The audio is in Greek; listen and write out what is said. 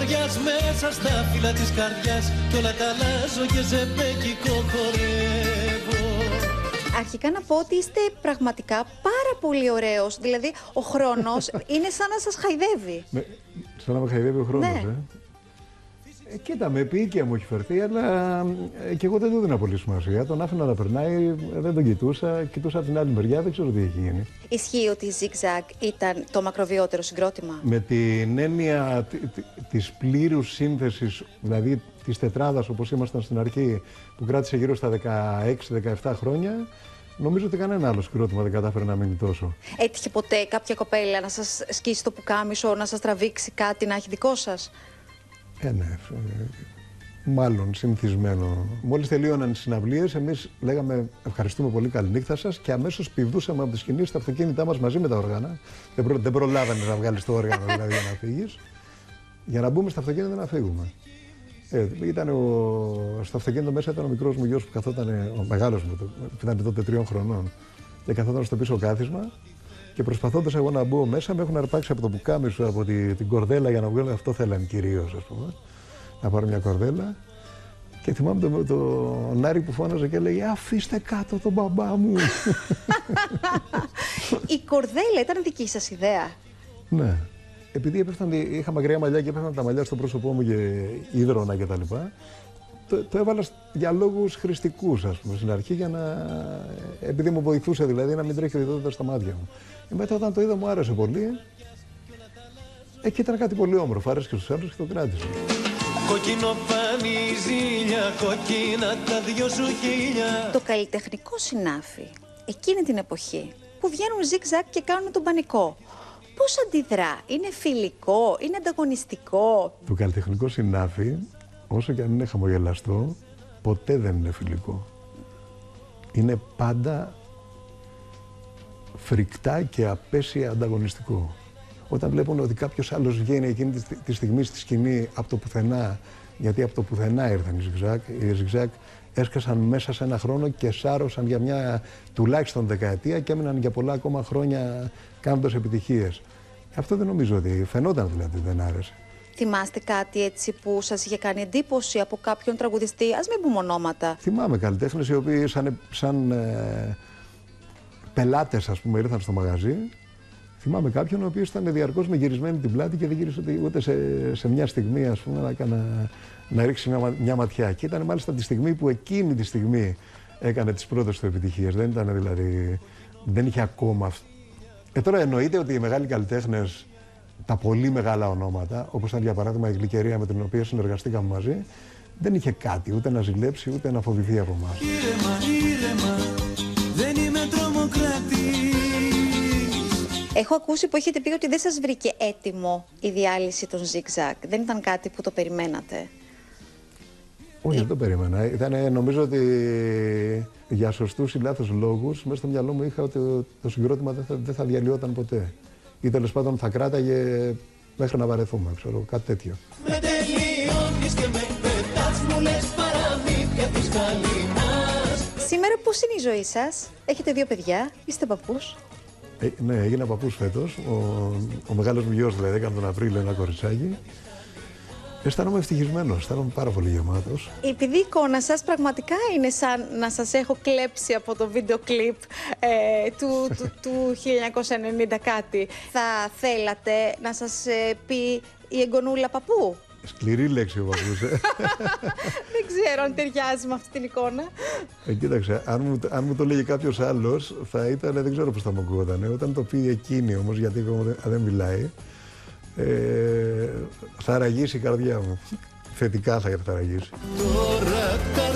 χωριάς μέσα στα φύλλα της καρδιάς Κι όλα τα αλλάζω και ζεμπέκικο χορεύω Αρχικά να πω ότι είστε πραγματικά πάρα πολύ ωραίος. Δηλαδή, ο χρόνος είναι σαν να σας χαϊδεύει. Με, σαν να με χαϊδεύει ο χρόνος, Ναι. ε. Ε, κοίτα, με επίοικια μου έχει φερθεί, αλλά ε, και εγώ δεν του έδινα πολύ σημασία. Τον άφηνα να περνάει, ε, δεν τον κοιτούσα. Κοιτούσα από την άλλη μεριά, δεν ξέρω τι έχει γίνει. Ισχύει ότι η Zigzag ήταν το μακροβιότερο συγκρότημα; Με την έννοια τη- τη- της πλήρους σύνθεσης, δηλαδή της τετράδας όπως ήμασταν στην αρχή, που κράτησε γύρω στα 16-17 χρόνια, νομίζω ότι κανένα άλλο συγκρότημα δεν κατάφερε να μείνει τόσο. Έτυχε ποτέ κάποια κοπέλα να σας σκίσει το πουκάμισο, να σας τραβήξει κάτι, να έχει δικό σας; Ε, ναι. ε, Μάλλον συνηθισμένο. Μόλις τελείωναν οι συναυλίες, εμείς λέγαμε ευχαριστούμε πολύ, καλή νύχτα σας και αμέσως πηδούσαμε από τη σκηνή στα αυτοκίνητά μας μαζί με τα όργανα. Δεν, προ, δεν προλάβανε να βγάλεις το όργανο δηλαδή για να φύγεις. Για να μπούμε στα αυτοκίνητα να φύγουμε. Ε, ήταν ο, στο αυτοκίνητο μέσα ήταν ο μικρός μου γιος που καθόταν, ο μεγάλος μου, το- που ήταν τότε τριών χρονών, και καθόταν στο πίσω κάθισμα. Και προσπαθώντας εγώ να μπω μέσα, με έχουν αρπάξει από το πουκάμισο, από τη, την κορδέλα για να βγάλω. Αυτό θέλανε κυρίως, ας πούμε. Να πάρω μια κορδέλα. Και θυμάμαι τον το, Νάρη που φώναζε και έλεγε Αφήστε κάτω τον μπαμπά μου. Η κορδέλα ήταν δική σας ιδέα; ναι. Επειδή έπεφταν, είχα μακριά μαλλιά και έπεφταν τα μαλλιά στο πρόσωπό μου και ίδρωνα και τα λοιπά, το, το έβαλα σ- για λόγους χρηστικούς, ας πούμε, στην αρχή, για να, επειδή μου βοηθούσε δηλαδή να μην τρέχει ο ειδότητα στα μάτια μου. Και μετά όταν το είδα μου άρεσε πολύ. Ε, και ήταν κάτι πολύ όμορφο, άρεσε και στους άλλους και το κράτησα. Κοκκινό πάνι ζήλια, κοκκίνα τα δυο σου χίλια Το καλλιτεχνικό συνάφι, εκείνη την εποχή, που βγαίνουν zigzag και κάνουν τον πανικό. Πώς αντιδρά, είναι φιλικό, είναι ανταγωνιστικό; Το καλλιτεχνικό συνάφι, όσο και αν είναι χαμογελαστό, ποτέ δεν είναι φιλικό. Είναι πάντα φρικτά και απέσια ανταγωνιστικό. Όταν βλέπουν ότι κάποιος άλλος βγαίνει εκείνη τη, τη στιγμή στη σκηνή από το πουθενά, γιατί από το πουθενά ήρθαν οι Zigzag, οι Zigzag έσκασαν μέσα σε ένα χρόνο και σάρωσαν για μια τουλάχιστον δεκαετία και έμειναν για πολλά ακόμα χρόνια κάνοντας επιτυχίες. Αυτό δεν νομίζω ότι φαινόταν δηλαδή ότι δεν άρεσε. Θυμάστε κάτι έτσι που σας είχε κάνει εντύπωση από κάποιον τραγουδιστή, ας μην πούμε ονόματα. Θυμάμαι καλλιτέχνες οι οποίοι σαν, σαν ε, πελάτες, ας πούμε, ήρθαν στο μαγαζί. Θυμάμαι κάποιον ο οποίος ήταν διαρκώς με γυρισμένη την πλάτη και δεν γύρισε ούτε, ούτε σε, σε μια στιγμή, ας πούμε, να, έκανα, να ρίξει μια, μα- μια ματιά. Και ήταν μάλιστα τη στιγμή που εκείνη τη στιγμή έκανε τις πρώτες του επιτυχίες. Δεν ήταν δηλαδή. Δεν είχε ακόμα. αυ- Ε, τώρα εννοείται ότι οι μεγάλοι καλλιτέχνες, τα πολύ μεγάλα ονόματα, όπως ήταν για παράδειγμα η Γλυκερία με την οποία συνεργαστήκαμε μαζί, δεν είχε κάτι ούτε να ζηλέψει ούτε να φοβηθεί από εμάς. Ήρεμα, ήρεμα, δεν είμαι τρομοκρατής Έχω ακούσει που έχετε πει ότι δεν σας βρήκε έτοιμο η διάλυση των zigzag. Δεν ήταν κάτι που το περιμένατε; Όχι, δεν το περίμενα. Ήταν, νομίζω ότι για σωστούς ή λάθος λόγους, μέσα στο μυαλό μου είχα ότι το συγκρότημα δεν θα, δεν θα διαλυόταν ποτέ. Ή τέλος πάντων θα κράταγε μέχρι να βαρεθούμε, ξέρω, κάτι τέτοιο. Με τελειώνεις και με πετάς μου λες παραμύθια της καλυμάς Σήμερα πώς είναι η ζωή σας, έχετε δύο παιδιά, είστε παππούς; Ε, ναι, έγινα παππούς φέτος. Ο, ο μεγάλος μου γιος δηλαδή έκανε τον Απρίλιο ένα κοριτσάκι. Αισθάνομαι ευτυχισμένος, αισθάνομαι πάρα πολύ γεμάτος. Επειδή η εικόνα σας πραγματικά είναι σαν να σας έχω κλέψει από το βίντεο κλιπ ε, του, του, του 1990 κάτι. Θα θέλατε να σας ε, πει η εγγονούλα παππού; Σκληρή λέξη ο παππούς. ε. Δεν ξέρω αν ταιριάζει με αυτή την εικόνα. Ε, κοίταξε, αν μου, αν μου το λέγει κάποιος άλλος, θα ήταν, δεν ξέρω πώς θα μου ακούγονταν. Όταν το πει εκείνη όμως, γιατί εγώ δεν, δεν μιλάει, ε, θα ραγίσει η καρδιά μου. Θετικά θα θα ραγίσει. Τώρα